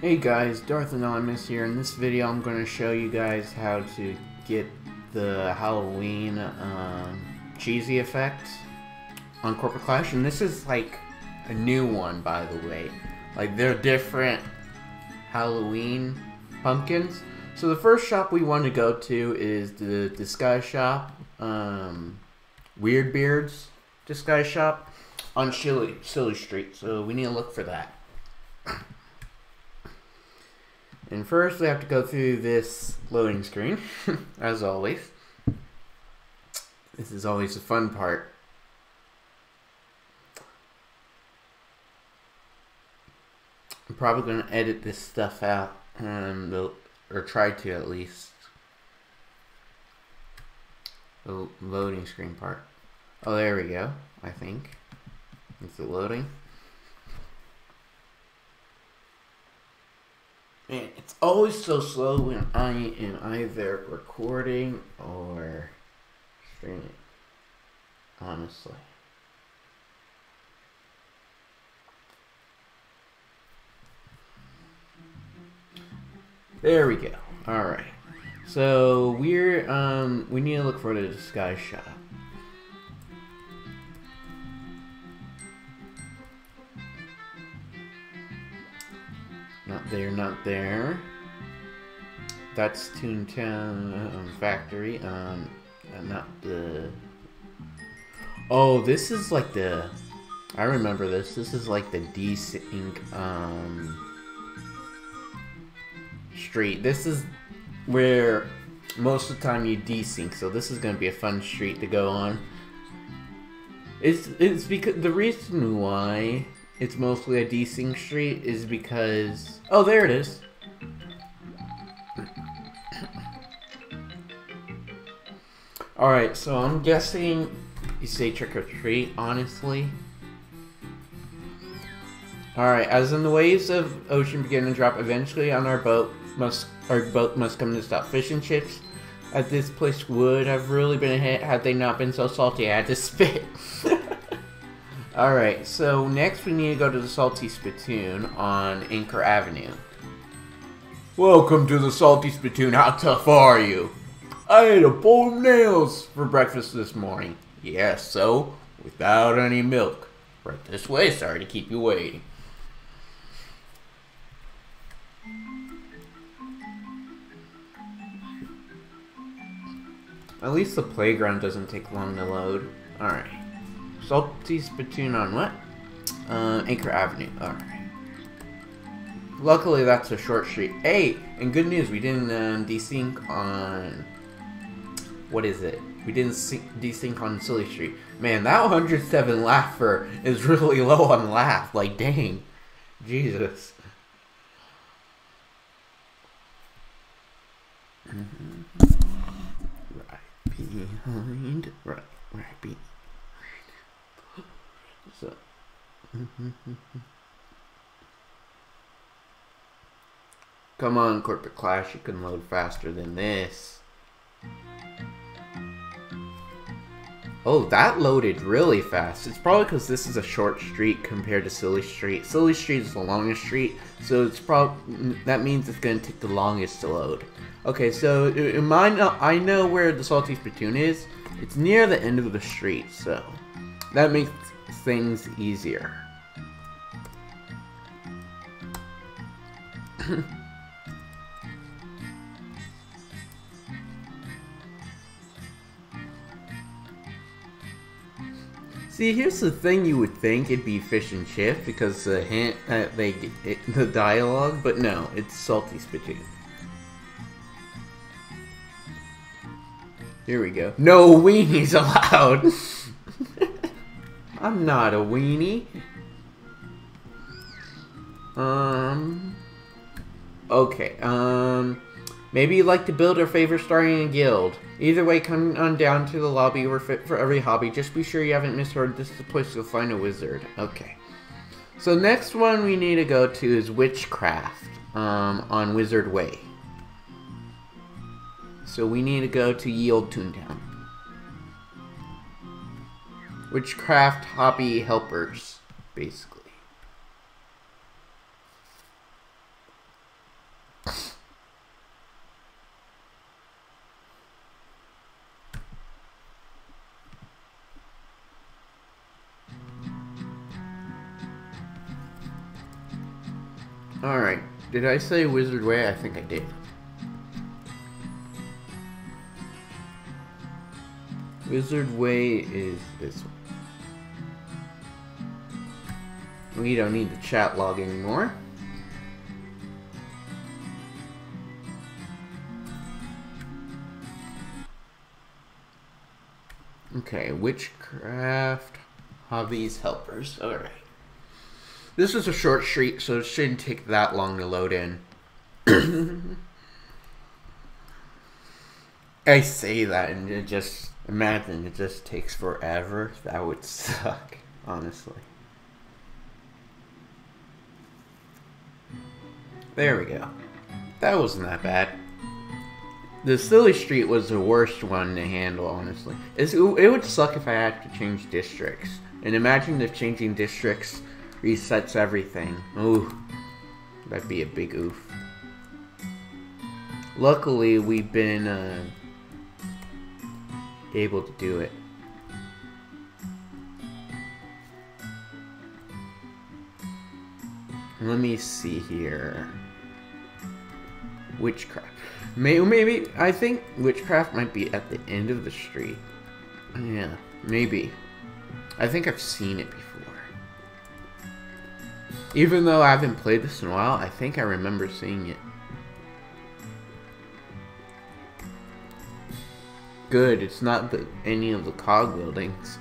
Hey guys, Darth Anonymous here. In this video, I'm going to show you guys how to get the Halloween um, cheesy effect on Corporate Clash. And this is like a new one, by the way. Like, they're different Halloween pumpkins. So the first shop we want to go to is the disguise shop, um, Weird Beards disguise shop on Silly, Silly Street. So we need to look for that. And first we have to go through this loading screen, as always. This is always the fun part. I'm probably going to edit this stuff out, um, or try to at least. The loading screen part. Oh, there we go, I think. Is it loading? Man, it's always so slow when I am either recording or streaming. Honestly. There we go. Alright. So we're um we need to look for the disguise shop. Not there, not there. That's Toontown um, Factory. Um, not the. Oh, this is like the. I remember this. This is like the desync um, street. This is where most of the time you desync. So this is going to be a fun street to go on. It's it's because the reason why it's mostly a desync street is because... Oh, there it is. Alright, so I'm guessing you say trick or treat, honestly. Alright, as in the waves of ocean begin to drop eventually on our boat, must our boat must come to stop fish and chips. At this place would have really been a hit had they not been so salty I had to spit. Alright, so next we need to go to the Salty Spitoon on Anchor Avenue. Welcome to the Salty Spitoon, how tough are you? I ate a bowl of nails for breakfast this morning. Yes, so, without any milk. Right this way, sorry to keep you waiting. At least the playground doesn't take long to load. Alright. Salty Spitoon on what? Uh, Anchor Avenue. Alright. Luckily, that's a short street. Hey, and good news, we didn't um, desync on... What is it? We didn't desync on Silly Street. Man, that 107 laugher is really low on laugh. Like, dang. Jesus. right behind. Right, right behind. So. Come on, Corporate Clash, you can load faster than this. Oh, that loaded really fast. It's probably because this is a short street compared to Silly Street. Silly Street is the longest street, so it's probably that means it's gonna take the longest to load. Okay, so in my I know where the Salty Spitoon is. It's near the end of the street, so that makes things easier. See, here's the thing you would think it'd be fish and chip because the hint that they it, the dialogue, but no, it's salty spitoon. Here we go. No weenies allowed. I'm not a weenie. Um. Okay. Um. Maybe you'd like to build or favor starting a guild. Either way, come on down to the lobby. We're fit for every hobby. Just be sure you haven't misheard. This is the place you'll find a wizard. Okay. So next one we need to go to is Witchcraft um, on Wizard Way. So we need to go to Ye Olde Toontown witchcraft hobby helpers, basically. Alright, did I say Wizard Way? I think I did. Wizard Way is this one. We don't need the chat log anymore. Okay, witchcraft, hobbies, helpers. Alright. This is a short street, so it shouldn't take that long to load in. I say that and it just, imagine it just takes forever. That would suck, honestly. There we go. That wasn't that bad. The silly street was the worst one to handle, honestly. It's, it would suck if I had to change districts. And imagine if changing districts resets everything. Ooh, that'd be a big oof. Luckily, we've been uh, able to do it. Let me see here. Witchcraft. Maybe, maybe, I think Witchcraft might be at the end of the street. Yeah, maybe. I think I've seen it before. Even though I haven't played this in a while, I think I remember seeing it. Good, it's not the, any of the cog buildings.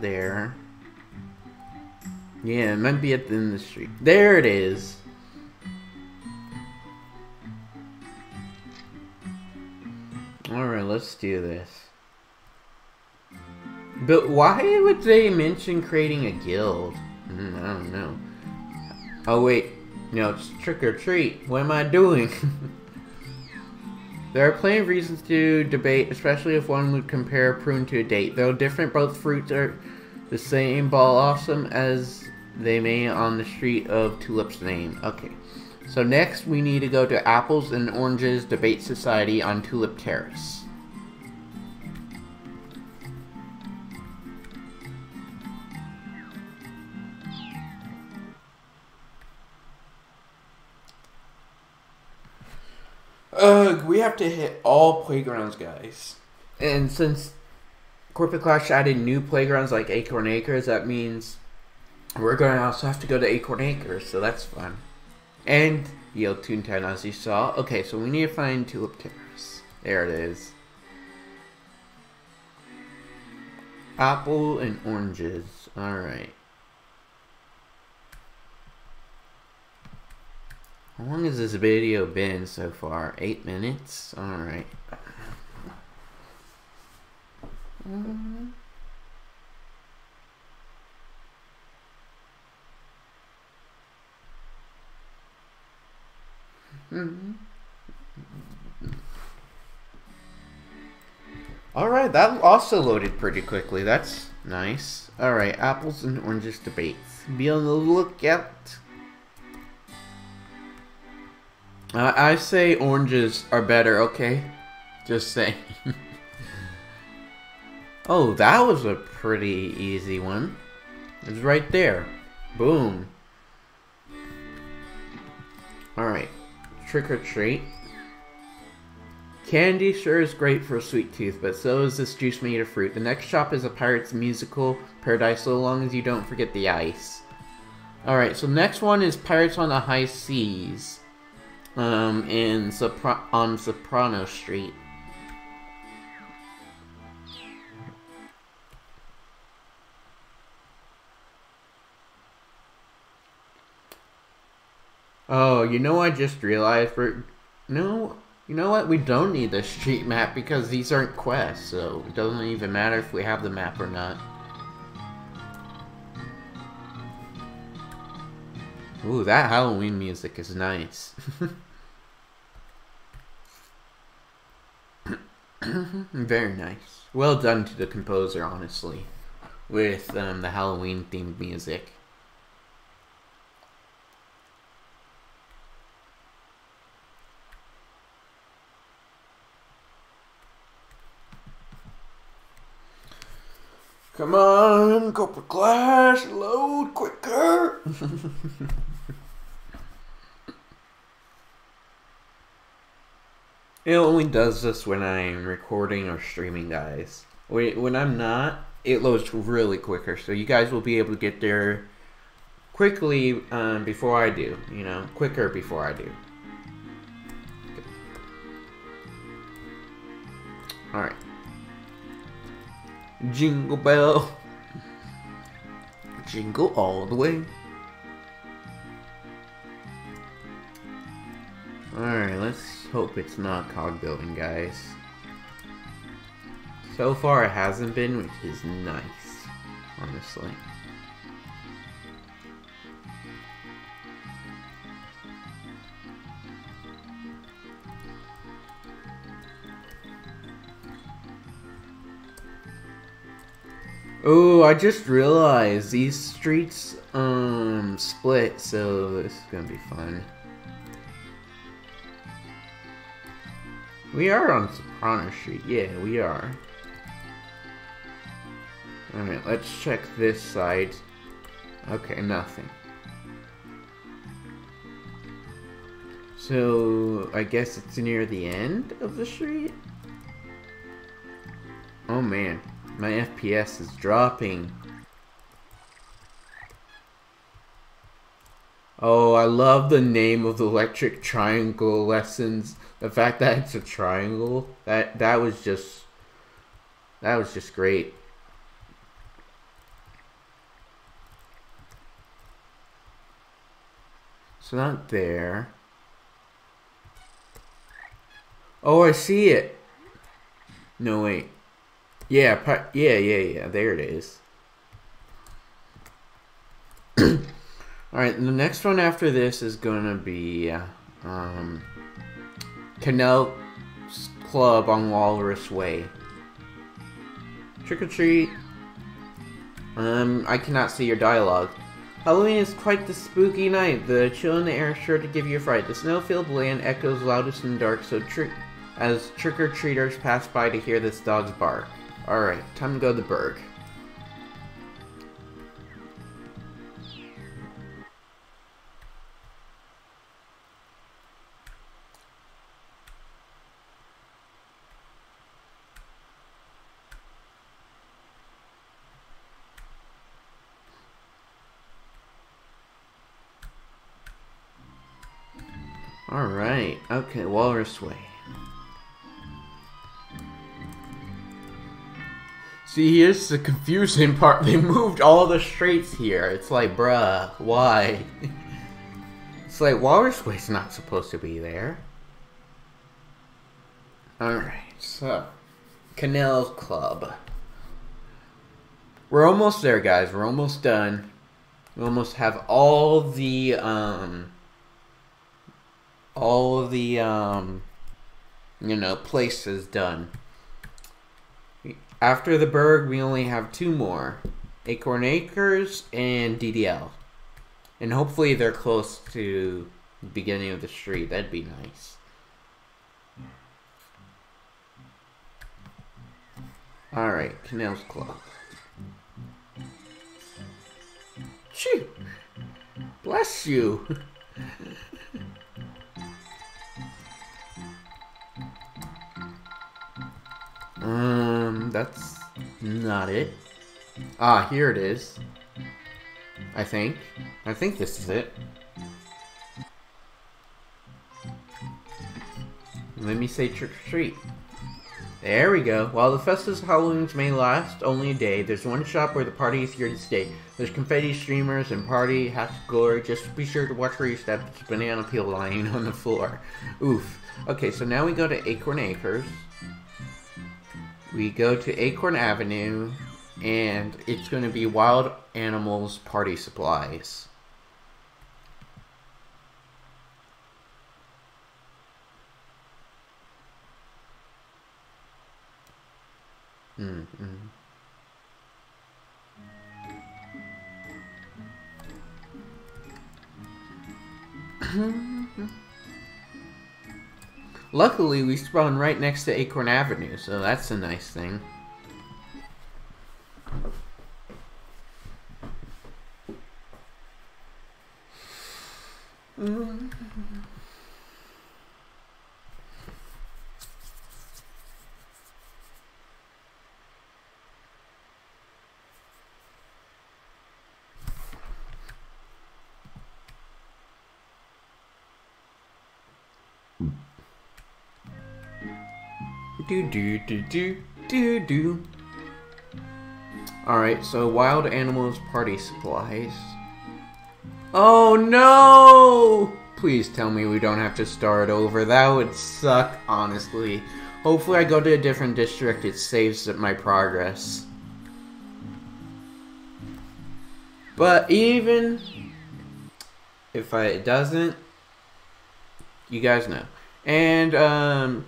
There. Yeah, it might be at the end of the street. There it is. Alright, let's do this. But why would they mention creating a guild? Mm, I don't know. Oh wait, no, it's trick or treat. What am I doing? there are plenty of reasons to debate, especially if one would compare prune to a date. Though different, both fruits are the same ball awesome as they may on the street of Tulip's name. Okay. So next we need to go to Apples and Oranges Debate Society on Tulip Terrace. Ugh, we have to hit all playgrounds, guys. And since Corporate Clash added new playgrounds like Acorn Acres, that means we're going to also have to go to Acorn Acres, so that's fun. And Ye Olde Toontown, as you saw. Okay, so we need to find Tulip Terrace. There it is. Apple and oranges. Alright. How long has this video been so far? Eight minutes? Alright. Mm -hmm. Alright, that also loaded pretty quickly. That's nice. Alright, apples and oranges debates. Be on the lookout. I say oranges are better, okay? Just saying. oh, that was a pretty easy one. It's right there. Boom. Alright trick or treat. Candy sure is great for a sweet tooth, but so is this juice made of fruit. The next shop is a pirate's musical paradise, so long as you don't forget the ice. Alright, so next one is Pirates on the High C's. Um, in Sopra on Soprano Street. Oh, you know I just realized for no, you know what? We don't need the street map because these aren't quests, so it doesn't even matter if we have the map or not. Ooh, that Halloween music is nice. Very nice. Well done to the composer, honestly, with um, the Halloween themed music. Come on, Corporate Clash, load quicker! it only does this when I'm recording or streaming, guys. When I'm not, it loads really quicker, so you guys will be able to get there quickly um, before I do, you know, quicker before I do. Alright. Jingle bell. Jingle all the way. Hope it's not cog building, guys. So far it hasn't been, which is nice, honestly. Oh, I just realized these streets um split, so this is gonna be fun. We are on Soprano Street, yeah, we are. Alright, let's check this side. Okay, nothing. So, I guess it's near the end of the street? Oh man. My FPS is dropping. Oh, I love the name of the electric triangle lessons. The fact that it's a triangle, that that was just that was just great. So not there. Oh, I see it. No, wait. Yeah, yeah, yeah, yeah. There it is. All right, the next one after this is gonna be um, Kennel Club on Walrus Way. Trick or treat. Um, I cannot see your dialogue. Halloween is quite the spooky night. The chill in the air is sure to give you a fright. The snow-filled land echoes loudest in the dark, so trick as trick-or-treaters pass by to hear this dog's bark. Alright, time to go to the Burg. Okay, Walrus Way. See, here's the confusing part. They moved all the streets here. It's like, bruh, why? it's like, Walrus Way's not supposed to be there. Alright, so. Kennel Club. We're almost there, guys. We're almost done. We almost have all the, um... All of the, um... You know, places done. After the Burg, we only have two more. Acorn Acres and DDL. And hopefully they're close to the beginning of the street. That'd be nice. Alright, Kennel's Club. Shoo! Bless you! Um, that's not it. Ah, here it is. I think. I think this is it. Let me say trick or treat. There we go. While the festive Halloweens may last only a day, there's one shop where the party is here to stay. There's confetti streamers and party hats glory. Just be sure to watch where you step. It's banana peel lying on the floor. Oof. Okay, so now we go to Acorn Acres we go to Acorn Avenue, and it's going to be Wild Animals Party Supplies. Mm -hmm. Luckily, we spawn right next to Acorn Avenue, so that's a nice thing. Do do do do do do. Alright, so wild animals party supplies. Oh no! Please tell me we don't have to start over. That would suck, honestly. Hopefully I go to a different district, it saves my progress. But even if I, it doesn't, you guys know. And, um,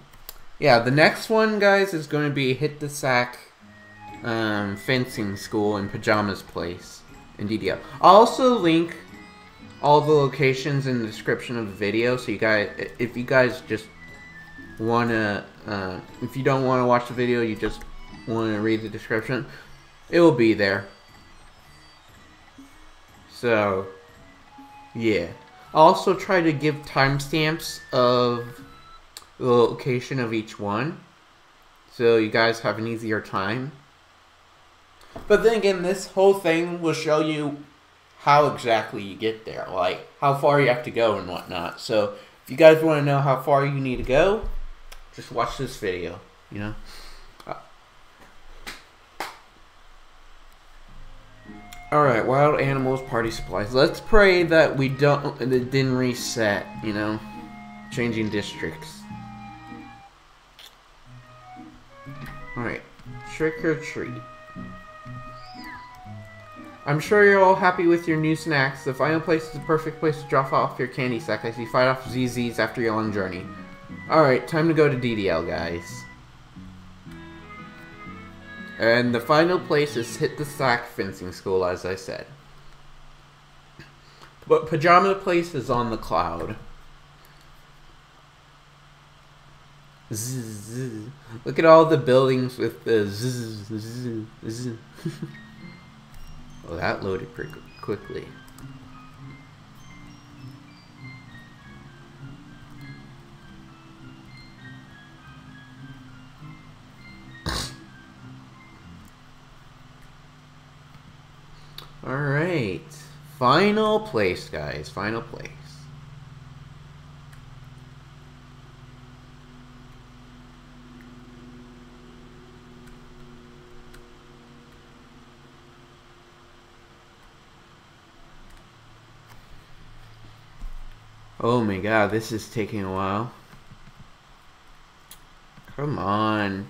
yeah, the next one, guys, is going to be Hit the Sack um, Fencing School in Pajamas Place in DDL. I'll also link all the locations in the description of the video, so you guys, if you guys just want to, uh, if you don't want to watch the video, you just want to read the description, it will be there. So, yeah. I'll also try to give timestamps of the location of each one. So you guys have an easier time. But then again, this whole thing will show you how exactly you get there, like how far you have to go and whatnot. So if you guys want to know how far you need to go, just watch this video, you know. Uh, alright, wild animals, party supplies. Let's pray that we don't, that didn't reset, you know, changing districts. Trick or treat. I'm sure you're all happy with your new snacks. The final place is the perfect place to drop off your candy sack as you fight off ZZs after your long journey. Alright, time to go to DDL, guys. And the final place is Hit the Sack Fencing School, as I said. But Pajama Place is on the cloud. Zzz, Look at all the buildings with the zzz, zzz, zzz. well, that loaded pretty quickly. Alright. Final place, guys. Final place. Oh my god, this is taking a while. Come on.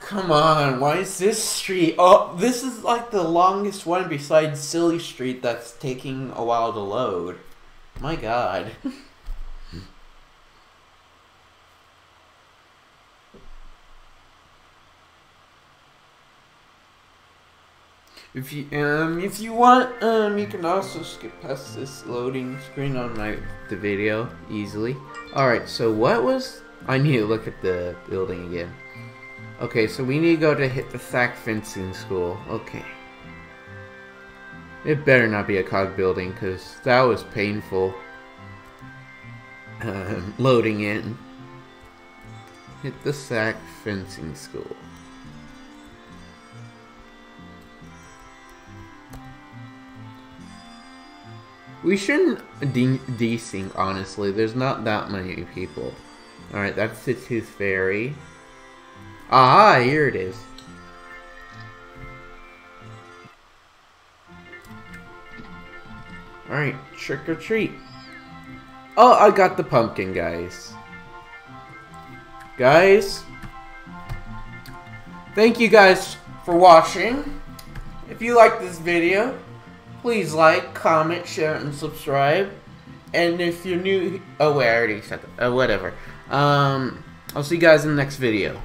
Come on, why is this street? Oh, this is like the longest one besides Silly Street that's taking a while to load. My god. if you um if you want um you can also skip past this loading screen on my the video easily. Alright, so what was I need to look at the building again. Okay, so we need to go to hit the sack fencing school. Okay. It better not be a cog building, because that was painful. Uh, loading in. Hit the sack fencing school. We shouldn't de desync, honestly. There's not that many people. Alright, that's the Tooth Fairy. Ah, here it is. Alright, trick or treat. Oh, I got the pumpkin, guys. Guys, thank you guys for watching. If you like this video, please like, comment, share, and subscribe. And if you're new, oh wait, I already said that. Uh, whatever. Um, I'll see you guys in the next video.